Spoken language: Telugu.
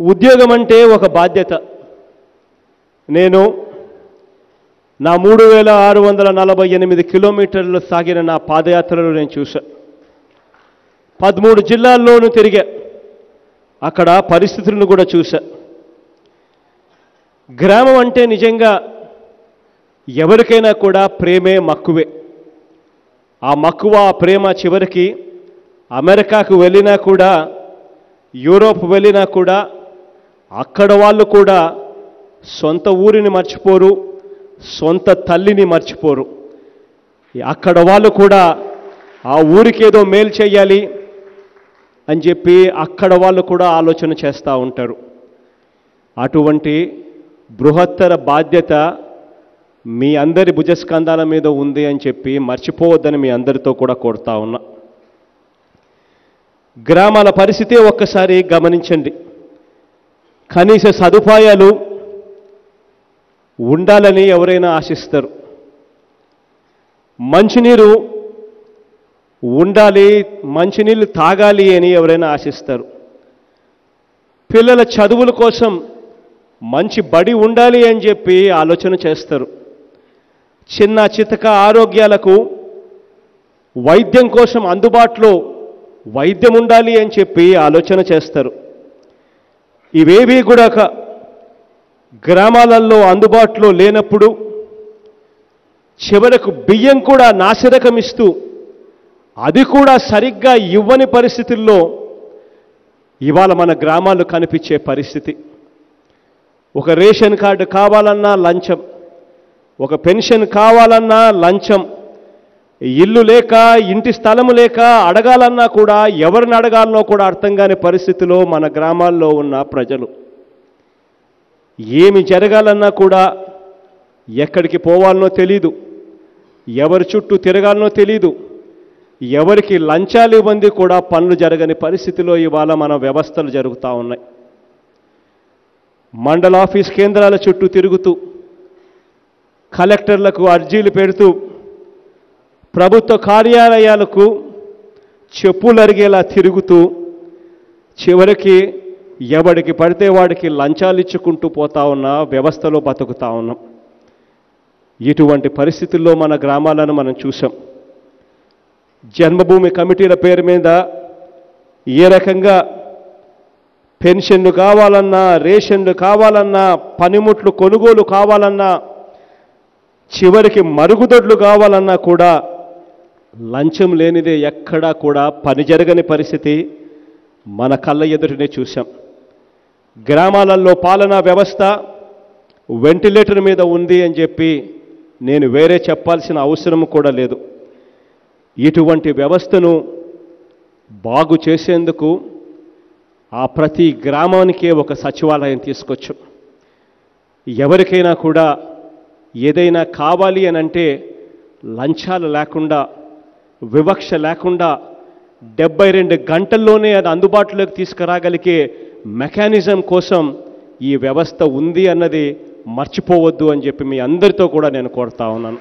ఉద్యోగం అంటే ఒక బాధ్యత. నేను నా మూడు వేల ఆరు వందల నలభై ఎనిమిది కిలోమీటర్లు సాగిన నా పాదయాత్రలో నేను చూశా. పదమూడు జిల్లాల్లోనూ తిరిగా అక్కడ పరిస్థితులను కూడా చూశా. గ్రామం అంటే నిజంగా ఎవరికైనా కూడా ప్రేమే మక్కువే. ఆ మక్కువ ఆ ప్రేమ చివరికి అమెరికాకు వెళ్ళినా కూడా యూరోప్ వెళ్ళినా కూడా అక్కడ వాళ్ళు కూడా సొంత ఊరిని మర్చిపోరు సొంత తల్లిని మర్చిపోరు. అక్కడ వాళ్ళు కూడా ఆ ఊరికి ఏదో మేలు చేయాలి అని చెప్పి అక్కడ వాళ్ళు కూడా ఆలోచన చేస్తూ ఉంటారు. అటువంటి బృహత్తర బాధ్యత మీ అందరి భుజస్కంధాల మీద ఉంది అని చెప్పి మర్చిపోవద్దని మీ అందరితో కూడా కోరుతా ఉన్నా. గ్రామాల పరిస్థితి ఒక్కసారి గమనించండి. కనీస సదుపాయాలు ఉండాలని ఎవరైనా ఆశిస్తారు. మంచినీరు ఉండాలి మంచినీళ్ళు తాగాలి అని ఎవరైనా ఆశిస్తారు. పిల్లల చదువుల కోసం మంచి బడి ఉండాలి అని చెప్పి ఆలోచన చేస్తారు. చిన్న చితక ఆరోగ్యాలకు వైద్యం కోసం అందుబాటులో వైద్యం ఉండాలి అని చెప్పి ఆలోచన చేస్తారు. ఇవేవీ కూడా గ్రామాలలో అందుబాటులో లేనప్పుడు చివరకు బియ్యం కూడా నాసిరకం ఇస్తూ అది కూడా సరిగ్గా ఇవ్వని పరిస్థితుల్లో ఇవాళ మన గ్రామాలు కనిపించే పరిస్థితి. ఒక రేషన్ కార్డు కావాలన్నా లంచం ఒక పెన్షన్ కావాలన్నా లంచం ఇల్లు లేక ఇంటి స్థలము లేక అడగాలన్నా కూడా ఎవరిని అడగాలనో కూడా అర్థం కాని పరిస్థితిలో మన గ్రామాల్లో ఉన్న ప్రజలు. ఏమి జరగాలన్నా కూడా ఎక్కడికి పోవాలనో తెలీదు. ఎవరి చుట్టూ తిరగాలనో తెలీదు. ఎవరికి లంచాలు ఇవ్వండి కూడా పనులు జరగని పరిస్థితిలో ఇవాళ మన వ్యవస్థలు జరుగుతూ ఉన్నాయి. మండల ఆఫీస్ కేంద్రాల చుట్టూ తిరుగుతూ కలెక్టర్లకు అర్జీలు పెడుతూ ప్రభుత్వ కార్యాలయాలకు చెప్పులు అరిగేలా తిరుగుతూ చివరికి ఎవడికి పడితే వాడికి లంచాలు ఇచ్చుకుంటూ పోతా ఉన్న వ్యవస్థలో బతుకుతా ఉన్నాం. ఇటువంటి పరిస్థితుల్లో మన గ్రామాలను మనం చూసాం జన్మభూమి కమిటీల పేరు మీద ఏ రకంగా పెన్షన్లు కావాలన్నా రేషన్లు కావాలన్నా పనిముట్లు కొనుగోలు కావాలన్నా చివరికి మరుగుదొడ్లు కావాలన్నా కూడా లంచం లేనిదే ఎక్కడా కూడా పని జరగని పరిస్థితి మన కళ్ళ ఎదుటనే చూసాం గ్రామాలలో పాలనా వ్యవస్థ వెంటిలేటర్ మీద ఉంది అని చెప్పి నేను వేరే చెప్పాల్సిన అవసరం కూడా లేదు. ఇటువంటి వ్యవస్థను బాగు చేసేందుకు ఆ ప్రతి గ్రామానికే ఒక సచివాలయం తీసుకొచ్చు. ఎవరికైనా కూడా ఏదైనా కావాలి అని అంటే లంచాలు లేకుండా వివక్ష లేకుండా డెబ్బై రెండు గంటల్లోనే అది అందుబాటులోకి తీసుకురాగలిగే మెకానిజం కోసం ఈ వ్యవస్థ ఉంది అన్నది మర్చిపోవద్దు అని చెప్పి మీ అందరితో కూడా నేను కోరుతా ఉన్నాను.